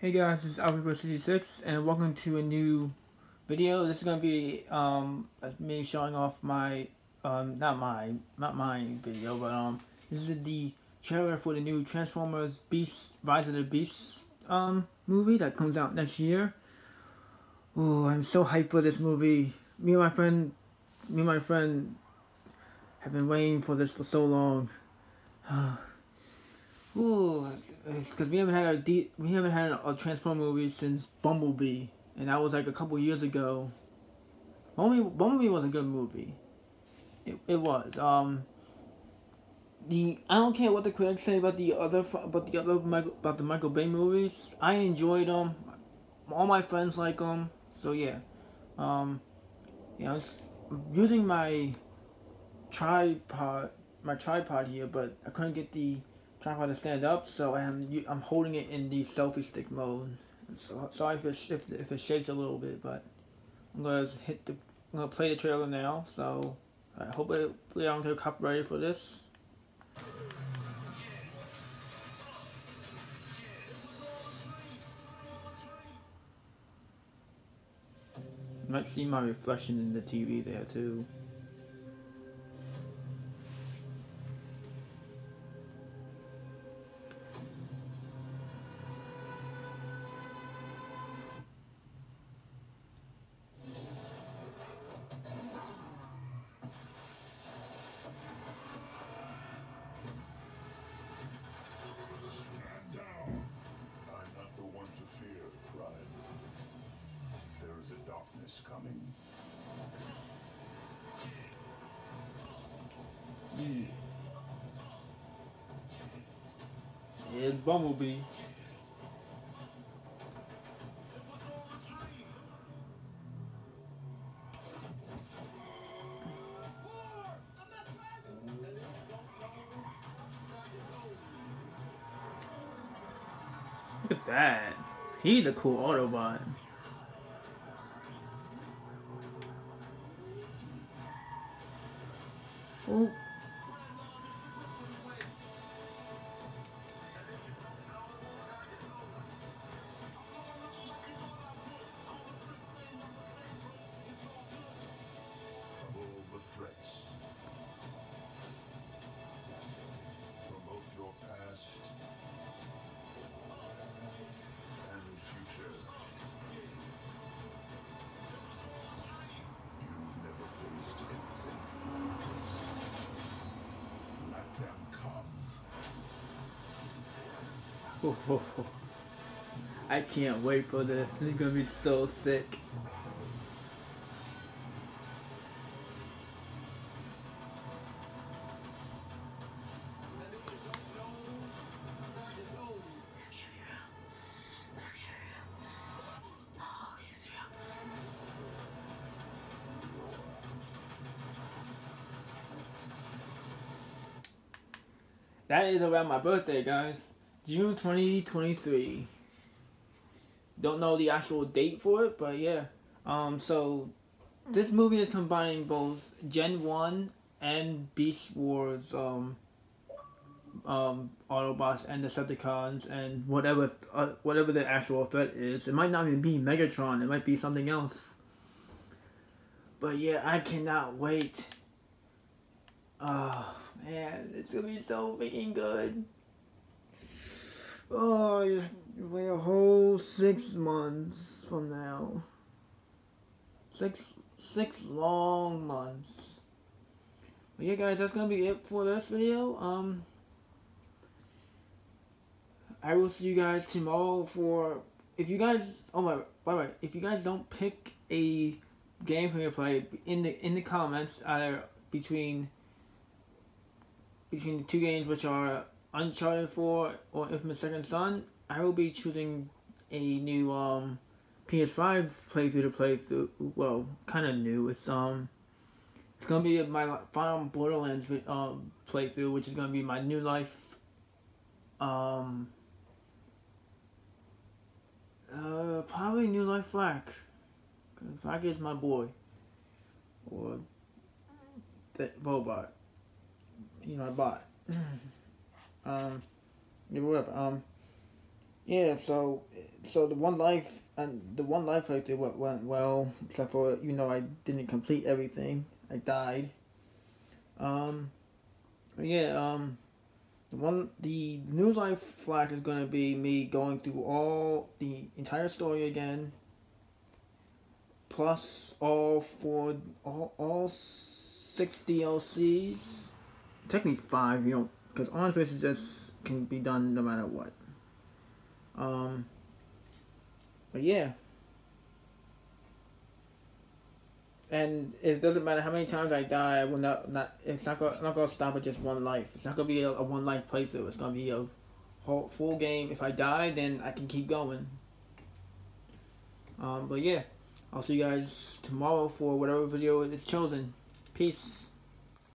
Hey guys, this is AlphaReaper66 and welcome to a new video. This is going to be um, me showing off my, um, not my, not my video, but um, this is the trailer for the new Transformers Beast, Rise of the Beast um, movie that comes out next year. Oh, I'm so hyped for this movie. Me and my friend, me and my friend have been waiting for this for so long. Ooh, because we haven't had a de- we haven't had a, Transformer movie since Bumblebee, and that was like a couple years ago. Bumblebee, Bumblebee was a good movie. It, it was. Um. The I don't care what the critics say about the other about the other Michael, about the Michael Bay movies. I enjoyed them. All my friends like them. So yeah. Um. yeah. I'm using my tripod my tripod here, but I couldn't get the tripod to stand up, so I'm I'm holding it in the selfie stick mode. So sorry if it if, if it shakes a little bit, but I'm gonna hit the I'm gonna play the trailer now. So I hope I don't get copyrighted for this. You might see my reflection in the TV there too. Darkness coming. Yeah. It's Bumblebee. Look at that. He's a cool Autobot. Oh. Ho, ho, ho. I can't wait for this. This is gonna be so sick. Oh. That is around my birthday, guys. June 2023. Don't know the actual date for it, but yeah. Um, so this movie is combining both Gen 1 and Beast Wars, um, um, Autobots and Decepticons and whatever, uh, whatever the actual threat is. It might not even be Megatron, it might be something else. But yeah, I cannot wait. Oh, man, it's gonna be so freaking good. Oh, you wait a whole six months from now. Six, six long months. But yeah, guys, that's gonna be it for this video. Um, I will see you guys tomorrow for. If you guys, oh my, by the way, if you guys don't pick a game for me to play in the in the comments, either between between the two games, which are Uncharted 4 or Infamous Second Son, I will be choosing a new um, PS5 playthrough to play through. Well, kind of new. It's um, it's gonna be my final Borderlands um playthrough, which is gonna be my New Life. Um. Uh, probably New Life Flak. Flak is my boy. Or that robot. You know, I bought. um, yeah, whatever. Um, yeah. So so the one life and the one life playthrough went, went well, except for you know I didn't complete everything. I died. Um, yeah. Um, the one the new life flash is gonna be me going through all the entire story again. Plus all four all all six DLCs. Technically five, you know, because Orange Race just can be done no matter what. Um, but yeah. And it doesn't matter how many times I die. I will not. Not. It's not gonna. Not gonna stop at just one life. It's not gonna be a, a one life playthrough. It's gonna be a whole full game. If I die, then I can keep going. Um. But yeah, I'll see you guys tomorrow for whatever video is chosen. Peace.